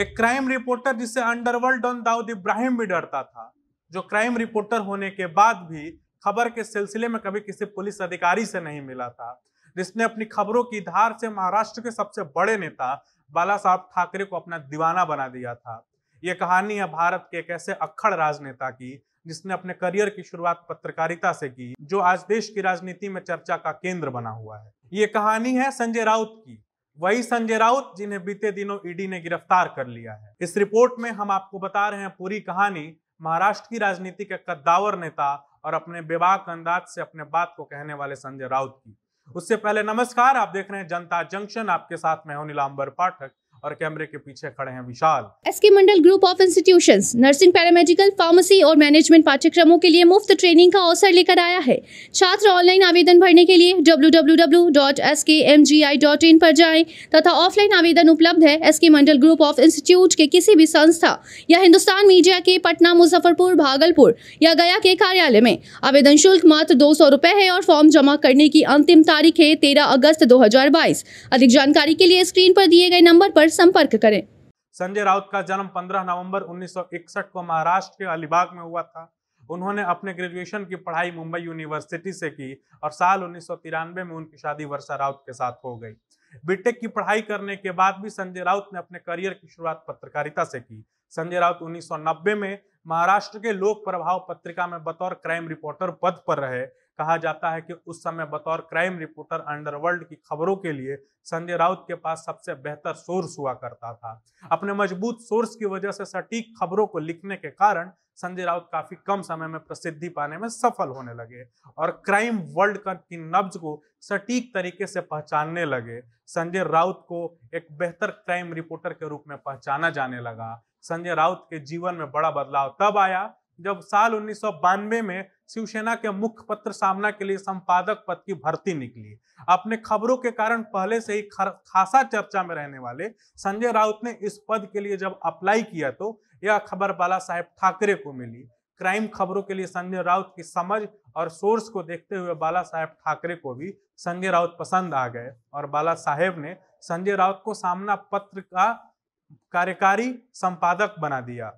एक crime reporter जिससे underworld don Dawood Ibrahim भी डरता था, जो क्राइम रिपोर्टर होने के बाद भी खबर के सिलसिले में कभी किसी पुलिस अधिकारी से नहीं मिला था, जिसने अपनी खबरों की धार से महाराष्ट्र के सबसे बड़े नेता बाला साहब ठाकरे को अपना दीवाना बना दिया था। ये कहानी है भारत के एक ऐसे अक्खड़ राजनेता की, जिसने अपने करियर की शुरुआत पत्रकारिता से की, जो आज देश की राजनीति में चर्चा का केंद्र बना हुआ है। ये कहानी है संजय राउत की। वही संजय राउत जिन्हें बीते दिनों ईडी ने गिरफ़्तार कर लिया है। इस रिपोर्ट में हम आपको बता रहे हैं पूरी कहानी महाराष्ट्र की राजनीति के कद्दावर नेता और अपने बेबाक अंदाज से अपने बात को कहने वाले संजय राउत की। उससे पहले नमस्कार, आप देख रहे हैं जनता जंक्शन, आपके साथ मैं हूँ नीलांबर पाठक। और कैमरे के पीछे खड़े हैं Vishal. S K Mandal group of institutions, nursing paramedical, pharmacy और मैनेजमेंट पाठ्यक्रमों के लिए मुफ़्त ट्रेनिंग का अवसर लेकर आया है। छात्र ऑनलाइन आवेदन भरने के लिए www.skmgi.in पर जाएँ तथा ऑफलाइन आवेदन उपलब्ध है S K Mandal group of institute के किसी भी संस्था या हिंदुस्तान मीडिया के पटना, मुजफ्फरपुर, भागलपुर या गया के कार्यालय में। आवेदन शुल्क मात्र दो सौ है और फॉर्म जमा करने की अंतिम तारीख है तेरह अगस्त दो हज़ार बाईस। अधिक जानकारी के लिए स्क्रीन पर दिए गए नंबर पर संपर्क करें। संजय राउत का जन्म 15 नवंबर 1961 को महाराष्ट्र के अलीबाग में हुआ था। उन्होंने अपने ग्रेजुएशन की पढ़ाई मुंबई यूनिवर्सिटी से की और साल उन्नीस सौ तिरानवे में उनकी शादी वर्षा राउत के साथ हो गई। बीटेक की पढ़ाई करने के बाद भी संजय राउत ने अपने करियर की शुरुआत पत्रकारिता से की। संजय राउत 1990 में महाराष्ट्र के लोक प्रभाव पत्रिका में बतौर क्राइम रिपोर्टर पद पर रहे। कहा जाता है कि उस समय बतौर क्राइम रिपोर्टर अंडरवर्ल्ड की खबरों के लिए संजय राउत के पास सबसे बेहतर सोर्स हुआ करता था। अपने मज़बूत सोर्स की वजह से सटीक खबरों को लिखने के कारण संजय राउत काफ़ी कम समय में प्रसिद्धि पाने में सफल होने लगे और क्राइम वर्ल्ड की नब्ज को सटीक तरीके से पहचानने लगे। संजय राउत को एक बेहतर क्राइम रिपोर्टर के रूप में पहचाना जाने लगा। संजय राउत के जीवन में बड़ा बदलाव तब आया जब साल उन्नीस में शिवसेना के मुख्य पत्र सामना के लिए संपादक पद की भर्ती निकली। अपने खबरों के कारण पहले से ही खासा चर्चा में रहने वाले संजय राउत ने इस पद के लिए जब अप्लाई किया तो यह खबर बाला साहेब ठाकरे को मिली। क्राइम खबरों के लिए संजय राउत की समझ और सोर्स को देखते हुए बाला साहेब ठाकरे को भी संजय राउत पसंद आ गए और बाला साहेब ने संजय राउत को सामना पत्र का कार्यकारी संपादक बना दिया।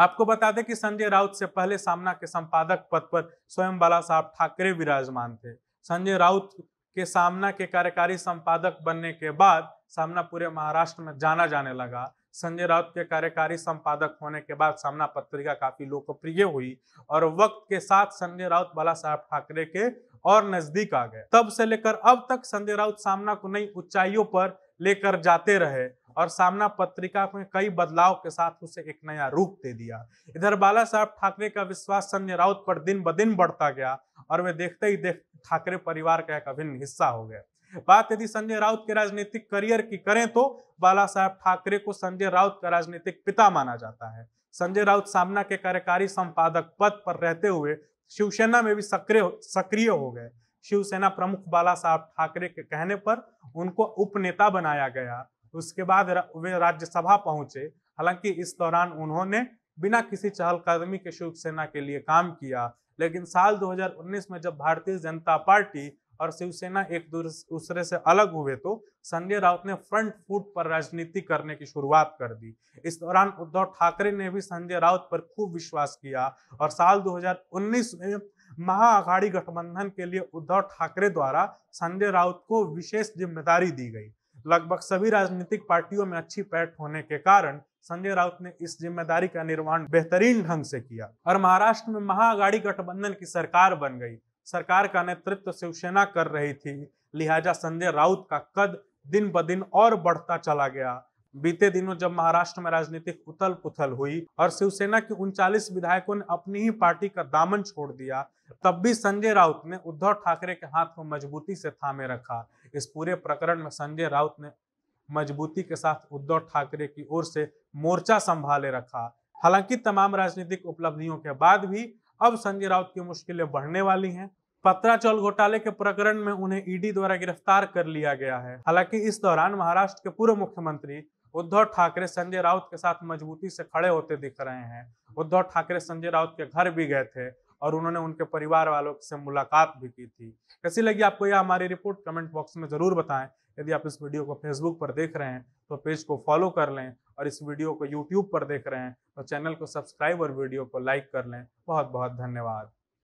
आपको बता दें कि संजय राउत से पहले सामना के संपादक पद पर स्वयं बाला साहब ठाकरे विराजमान थे। संजय राउत के सामना के कार्यकारी संपादक बनने के बाद सामना पूरे महाराष्ट्र में जाना जाने लगा। संजय राउत के कार्यकारी संपादक होने के बाद सामना पत्रिका काफ़ी लोकप्रिय हुई और वक्त के साथ संजय राउत बाला साहब ठाकरे के और नज़दीक आ गए। तब से लेकर अब तक संजय राउत सामना को नई ऊंचाइयों पर लेकर जाते रहे और सामना पत्रिका में कई बदलाव के साथ उसे एक नया रूप दे दिया। इधर बाला साहब ठाकरे का विश्वास संजय राउत पर दिन ब दिन बढ़ता गया और वे देखते ही देख ठाकरे परिवार का एक अभिन्न हिस्सा हो गए। बात यदि संजय राउत के राजनीतिक करियर की करें तो बाला साहब ठाकरे को संजय राउत का राजनीतिक पिता माना जाता है। संजय राउत सामना के कार्यकारी संपादक पद पर रहते हुए शिवसेना में भी सक्रिय सक्रिय हो गए। शिवसेना प्रमुख बाला साहब ठाकरे के कहने पर उनको उपनेता बनाया गया। उसके बाद वे राज्यसभा पहुँचे। हालाँकि इस दौरान उन्होंने बिना किसी चहलकदमी के शिवसेना के लिए काम किया, लेकिन साल 2019 में जब भारतीय जनता पार्टी और शिवसेना एक दूसरे से अलग हुए तो संजय राउत ने फ्रंट फुट पर राजनीति करने की शुरुआत कर दी। इस दौरान उद्धव ठाकरे ने भी संजय राउत पर खूब विश्वास किया और साल 2019 में महाअघाड़ी गठबंधन के लिए उद्धव ठाकरे द्वारा संजय राउत को विशेष ज़िम्मेदारी दी गई। लगभग सभी राजनीतिक पार्टियों में अच्छी पैठ होने के कारण संजय राउत ने इस ज़िम्मेदारी का निर्वहन बेहतरीन ढंग से किया। और महाराष्ट्र में महाअघाड़ी गठबंधन की सरकार बन गई। सरकार का नेतृत्व शिवसेना कर रही थी। लिहाजा संजय राउत का कद दिन ब दिन और बढ़ता चला गया। बीते दिनों जब महाराष्ट्र में राजनीतिक उथल पुथल हुई और शिवसेना के उनचालीस विधायकों ने अपनी ही पार्टी का दामन छोड़ दिया, तब भी संजय राउत ने उद्धव ठाकरे के हाथ को मजबूती से थामे रखा। इस पूरे प्रकरण में संजय राउत ने मजबूती के साथ उद्धव ठाकरे की ओर से मोर्चा संभाले रखा। हालाँकि तमाम राजनीतिक उपलब्धियों के बाद भी अब संजय राउत की मुश्किलें बढ़ने वाली हैं। पत्राचौल घोटाले के प्रकरण में उन्हें ईडी द्वारा गिरफ़्तार कर लिया गया है। हालाँकि इस दौरान महाराष्ट्र के पूर्व मुख्यमंत्री उद्धव ठाकरे संजय राउत के साथ मजबूती से खड़े होते दिख रहे हैं। उद्धव ठाकरे संजय राउत के घर भी गए थे और उन्होंने उनके परिवार वालों से मुलाकात भी की थी। कैसी लगी आपको यह हमारी रिपोर्ट? कमेंट बॉक्स में ज़रूर बताएँ। यदि आप इस वीडियो को फेसबुक पर देख रहे हैं तो पेज को फॉलो कर लें और इस वीडियो को यूट्यूब पर देख रहे हैं तो चैनल को सब्सक्राइब और वीडियो को लाइक कर लें। बहुत बहुत धन्यवाद।